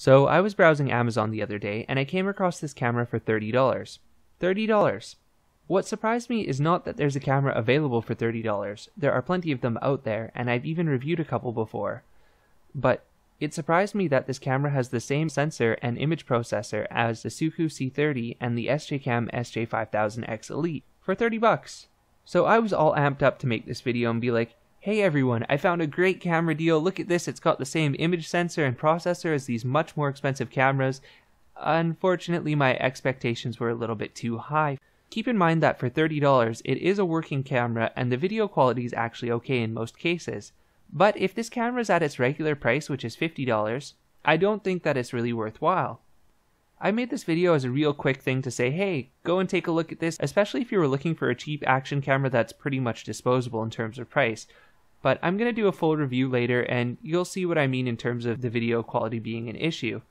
So I was browsing Amazon the other day and I came across this camera for $30. $30. What surprised me is not that there's a camera available for $30. There are plenty of them out there and I've even reviewed a couple before. But it surprised me that this camera has the same sensor and image processor as the SooCoo C30 and the SJCam SJ5000X Elite for 30 bucks. So I was all amped up to make this video and be like, Hey everyone, I found a great camera deal. Look at this, it's got the same image sensor and processor as these much more expensive cameras. Unfortunately, my expectations were a little bit too high. Keep in mind that for $30, it is a working camera and the video quality is actually okay in most cases. But if this camera is at its regular price, which is $50, I don't think that it's really worthwhile. I made this video as a real quick thing to say, hey, go and take a look at this, especially if you were looking for a cheap action camera that's pretty much disposable in terms of price but I'm going to do a full review later and you'll see what I mean in terms of the video quality being an issue.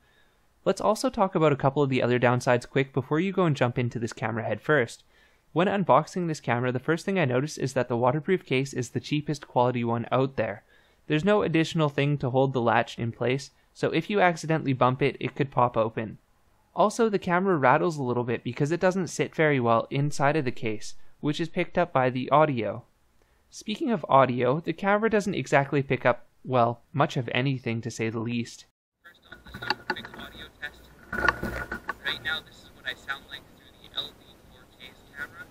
Let's also talk about a couple of the other downsides quick before you go and jump into this camera head first. When unboxing this camera, the first thing I noticed is that the waterproof case is the cheapest quality one out there. There's no additional thing to hold the latch in place, so if you accidentally bump it, it could pop open. Also, the camera rattles a little bit because it doesn't sit very well inside of the case, which is picked up by the audio. Speaking of audio, the camera doesn't exactly pick up, well, much of anything to say the least. First off, let's do a quick audio test. Right now, this is what I sound like through the LD 4K's camera.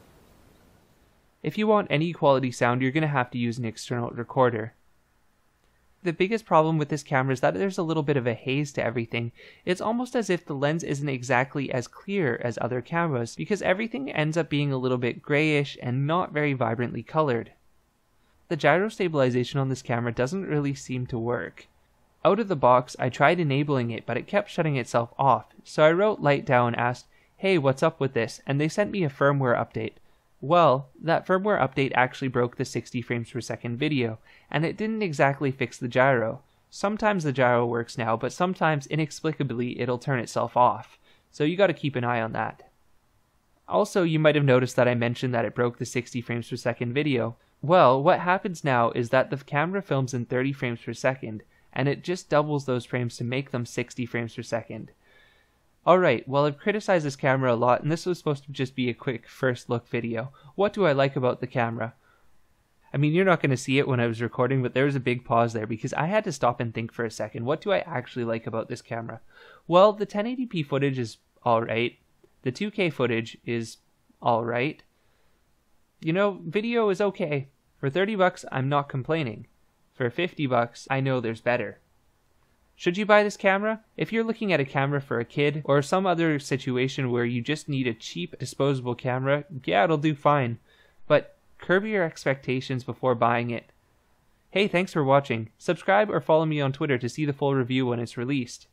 If you want any quality sound, you're going to have to use an external recorder. The biggest problem with this camera is that there's a little bit of a haze to everything. It's almost as if the lens isn't exactly as clear as other cameras because everything ends up being a little bit grayish and not very vibrantly colored. The gyro stabilization on this camera doesn't really seem to work. Out of the box, I tried enabling it, but it kept shutting itself off, so I wrote Lightdow and asked, hey, what's up with this? And they sent me a firmware update. Well, that firmware update actually broke the 60 frames per second video, and it didn't exactly fix the gyro. Sometimes the gyro works now, but sometimes inexplicably it'll turn itself off, so you gotta keep an eye on that. Also, you might have noticed that I mentioned that it broke the 60 frames per second video. Well, what happens now is that the camera films in 30 frames per second, and it just doubles those frames to make them 60 frames per second. Alright, well I've criticized this camera a lot, and this was supposed to just be a quick first look video. What do I like about the camera? I mean, you're not going to see it when I was recording, but there was a big pause there because I had to stop and think for a second. What do I actually like about this camera? Well, the 1080p footage is alright. The 2K footage is alright you know, video is okay. For 30 bucks, I'm not complaining. For 50 bucks, I know there's better. Should you buy this camera? If you're looking at a camera for a kid or some other situation where you just need a cheap disposable camera, yeah, it'll do fine. But curb your expectations before buying it. Hey, thanks for watching. Subscribe or follow me on Twitter to see the full review when it's released.